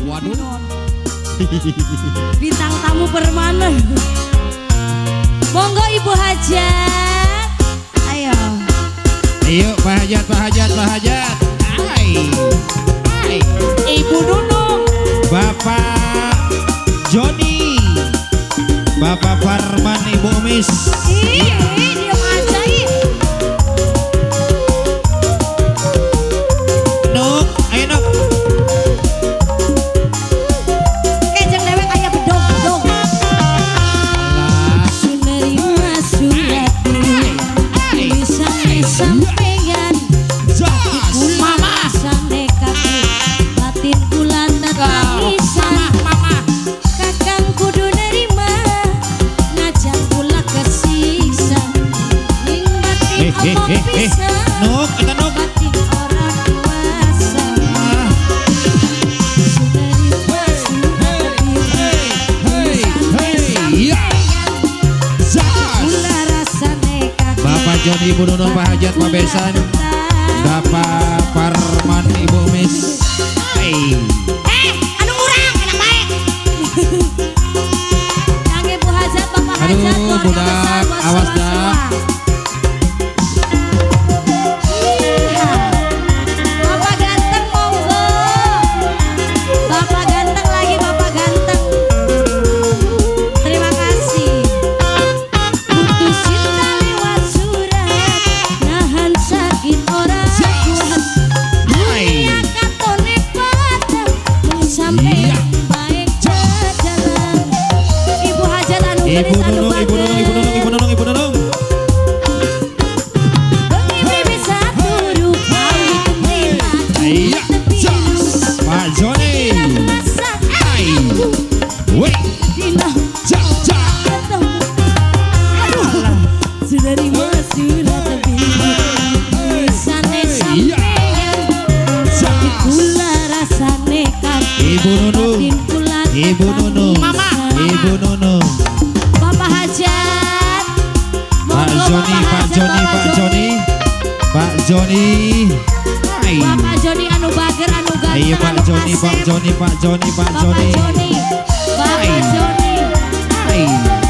Waduh. Bintang tamu permanen. Monggo Ibu Hajat. Ayo. Ayo Pak Hajat, Pak Hajat, Pak Hajat. Hai. Hai. Ibu Nunung. Bapak Joni. Bapak Farman Ibu Miss. Iya. Ibu Nunun Pak Hajat Pak Besan Bapak Parman Ibu mis, Hey. Eh anu urang enak baik eh? Yang Ibu Hajat Bapak Hajat Aduh budak Joni, iya, Pak Joni, Pak Joni. Pak Joni. Pak Joni anu bager anu. Iya Pak Joni, Pak Joni, Pak Joni, Pak Joni. Pak Joni. Pak Joni. Hai.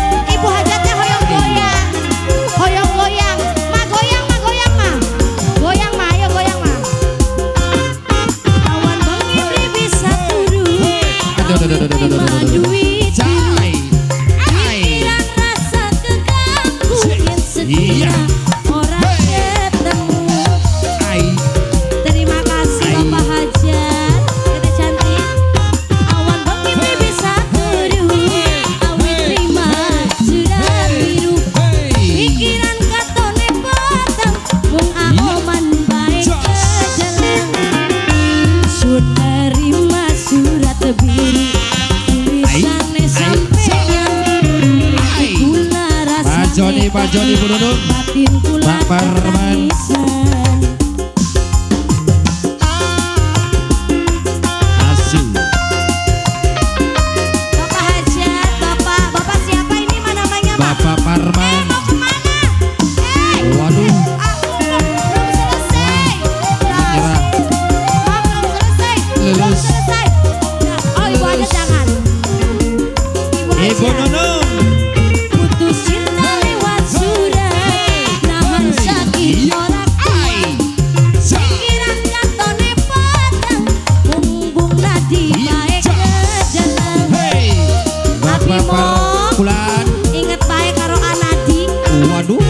Pak Joni Puruduk Pak Parman. Bulan. Inget baik karo Anadi. Waduh.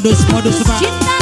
Modus-modus Pak. Cinta